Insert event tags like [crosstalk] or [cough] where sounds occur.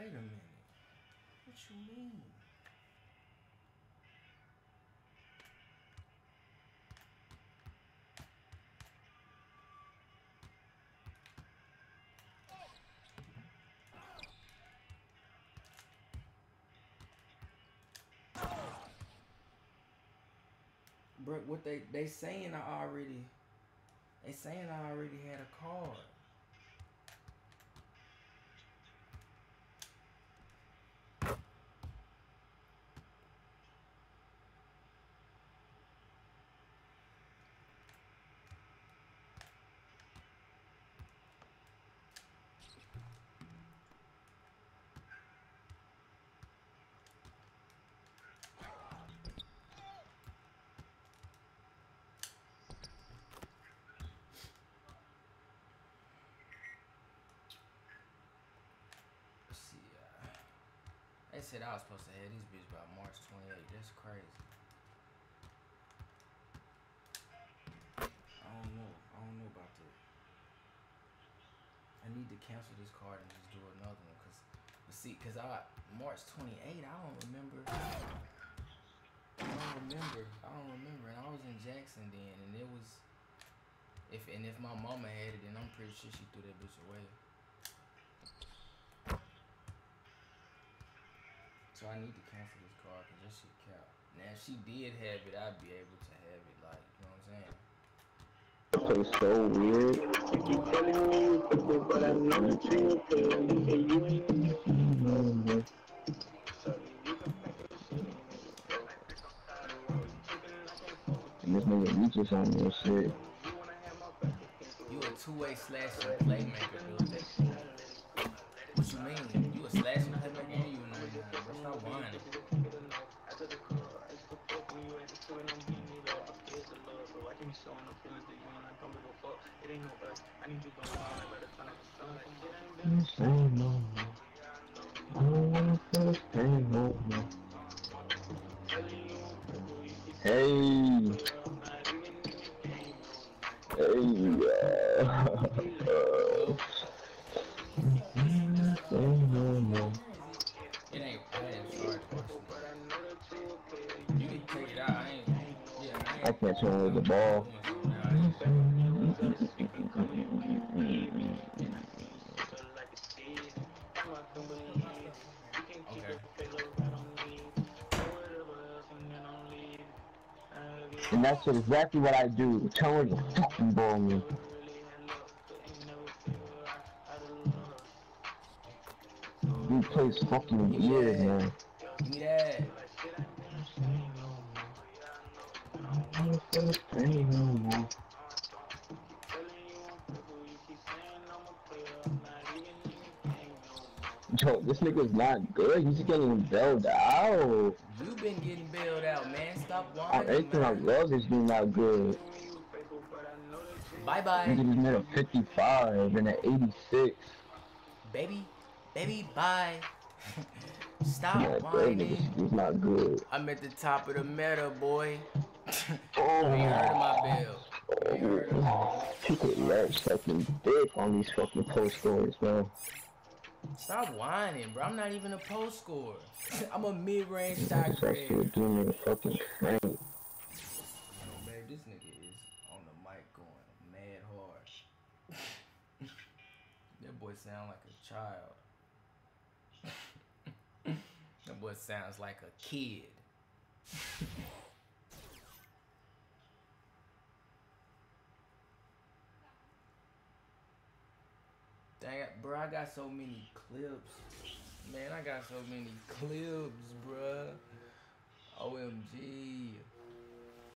Wait a minute. What you mean? Bro, what they they saying I already they saying I already had a card. They said I was supposed to have these bitches by March 28th. That's crazy. I don't know. I don't know about that. I need to cancel this card and just do another one. Cause, but see, cause I March 28th. I don't remember. I don't remember. I don't remember. And I was in Jackson then, and it was. If and if my mama had it, then I'm pretty sure she threw that bitch away. So I need to cancel this card because this shit count. Now if she did have it, I'd be able to have it. Like you know what I'm saying? It's so weird. You keep telling me you could but I know that you could. You say you ain't. And this nigga Reaches on your shit. You a two-way slashing playmaker, dude. What you mean? You a slashing playmaker Stop whining. This ain't no more. I don't wanna pain no more. Hey, I can't with the ball. And that's exactly what I do. Turn with the fucking ball, man. He plays fucking weird, man. Give Yo, this nigga's not good. He's getting bailed out. You've been getting bailed out, man. Stop whining, everything I love is being not good. Bye bye. Nigga just made a 55 and an 86. baby, baby. Bye. Yeah, [laughs] Stop that whining. is not good. I'm at the top of the meta, boy. Oh, You heard of my oh. bill. You ain't heard of oh, people love sucking dick on these fucking post scores, man. Stop whining, bro. I'm not even a post scorer. [laughs] I'm a mid-range shot actually creator. doing me a fucking crank. Oh, babe, this nigga is on the mic going mad hard. [laughs] that boy sound like a child. [laughs] that boy sounds like a kid. Bro, I got so many clips. Man, I got so many clips, bruh. OMG.